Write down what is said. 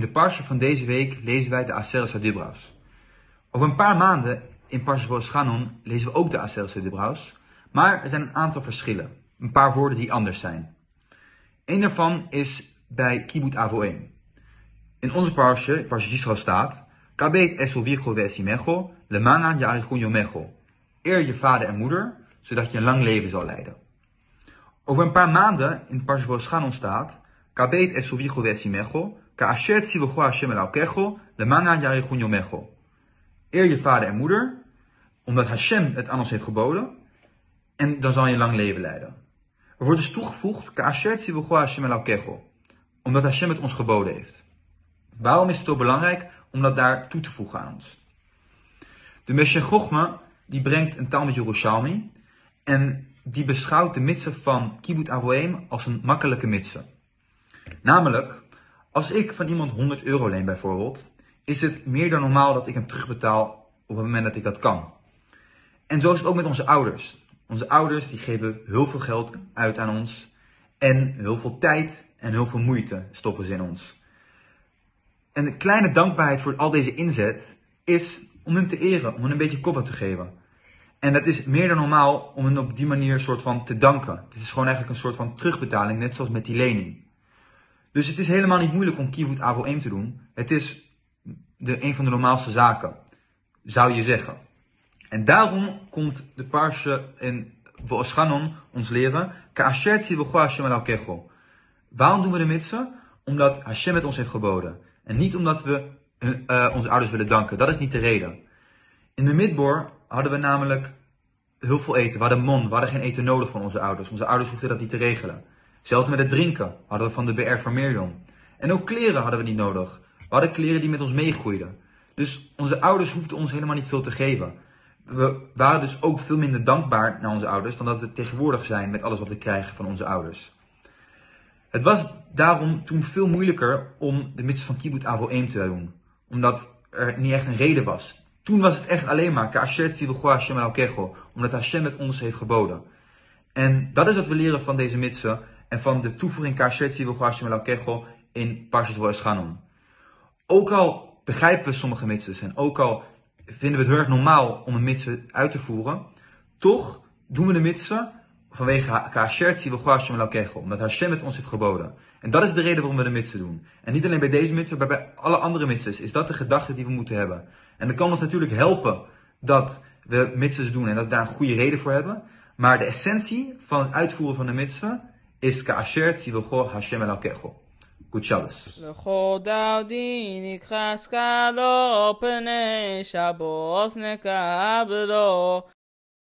de parsha van deze week lezen wij de Aseret Sadibraus. Over een paar maanden in Parsha Schanon lezen we ook de Aseret Sadibraus, maar er zijn een aantal verschillen. Een paar woorden die anders zijn. Een daarvan is bij Kibbut Avoim. In onze parsha, parsha Yisro staat, Kabet esovicho vesimecho, lemana yarichun yomecho. Eer je vader en moeder, zodat je een lang leven zal leiden. Over een paar maanden in parsha Schanon staat, Kabet esovicho vesimecho, Hashem. Eer je vader en moeder, omdat Hashem het aan ons heeft geboden, en dan zal je lang leven leiden. Er wordt dus toegevoegd, Hashem omdat Hashem het ons geboden heeft. Waarom is het zo belangrijk om dat daar toe te voegen aan ons? De Meshech Chochma, die brengt een taal met Yerushalmi, en die beschouwt de mitsen van Kibbut Avoim als een makkelijke mitsen. Namelijk, als ik van iemand 100 euro leen bijvoorbeeld, is het meer dan normaal dat ik hem terugbetaal op het moment dat ik dat kan. En zo is het ook met onze ouders. Onze ouders die geven heel veel geld uit aan ons en heel veel tijd en heel veel moeite stoppen ze in ons. En een kleine dankbaarheid voor al deze inzet is om hem te eren, om hem een beetje koppen te geven. En dat is meer dan normaal om hem op die manier soort van te danken. Het is gewoon eigenlijk een soort van terugbetaling, net zoals met die lening. Dus het is helemaal niet moeilijk om Kibbut Avo 1 te doen. Het is de, een van de normaalste zaken, zou je zeggen. En daarom komt de parsje in Vooschanon ons leren, Waarom doen we de mitsen? Omdat Hashem het ons heeft geboden. En niet omdat we uh, onze ouders willen danken. Dat is niet de reden. In de midboor hadden we namelijk heel veel eten. We hadden mon, we hadden geen eten nodig van onze ouders. Onze ouders hoefden dat niet te regelen. Zelfs met het drinken hadden we van de BR van Miriam. En ook kleren hadden we niet nodig. We hadden kleren die met ons meegroeiden. Dus onze ouders hoefden ons helemaal niet veel te geven. We waren dus ook veel minder dankbaar naar onze ouders dan dat we tegenwoordig zijn met alles wat we krijgen van onze ouders. Het was daarom toen veel moeilijker om de mitzvah van Kibbut Avo 1 te doen. Omdat er niet echt een reden was. Toen was het echt alleen maar omdat Hashem het ons heeft geboden. En dat is wat we leren van deze mitzvah en van de toevoeging Kashetzi Hashem Kecho in Parshas Roeschanon. Ook al begrijpen we sommige mitzvahs en ook al vinden we het heel erg normaal om een mitzvah uit te voeren, toch doen we de mitzvah vanwege Kashetzi Hashem Kecho, omdat Hashem het ons heeft geboden. En dat is de reden waarom we de mitzvah doen. En niet alleen bij deze mitzvah, maar bij alle andere mitzvahs is dat de gedachte die we moeten hebben. En dat kan ons natuurlijk helpen dat we mitzvahs doen en dat we daar een goede reden voor hebben. Maar de essentie van het uitvoeren van de mitzvah is ka'asher tzivocho Hashem Elokecho. Good Shabbos. לכל דאודי נכחס קלו פני שבוס נקבלו